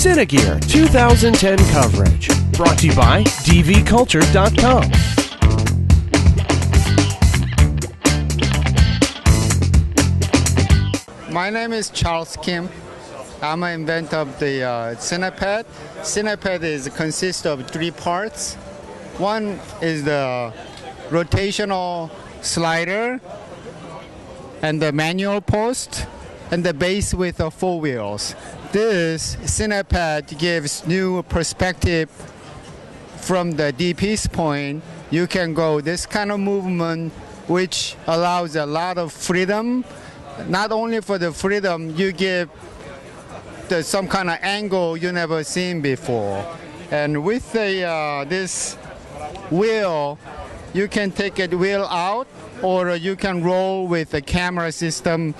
Cine Gear 2010 coverage. Brought to you by dvculture.com. My name is Chol Kim. I'm an inventor of the uh, Cineped. Cineped is consists of three parts. One is the rotational slider and the manual post and the base with the four wheels. This Cineped gives new perspective from the DP's point. You can go this kind of movement which allows a lot of freedom not only for the freedom, you give the, some kind of angle you never seen before. And with the, uh, this wheel, you can take a wheel out or you can roll with the camera system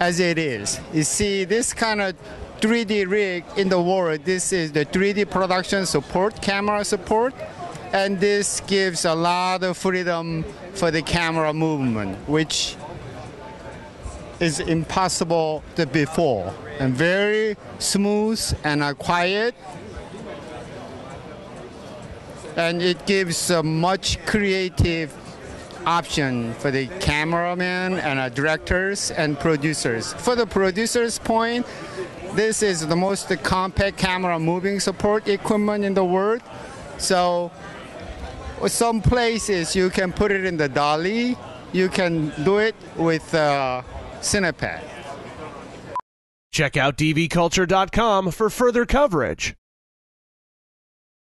as it is. You see, this kind of 3D rig in the world, this is the 3D production support, camera support, and this gives a lot of freedom for the camera movement, which is impossible the before and very smooth and quiet and it gives a much creative option for the cameraman and uh, directors and producers for the producers point this is the most compact camera moving support equipment in the world so some places you can put it in the dolly you can do it with uh, Cineped. Check out dvculture.com for further coverage.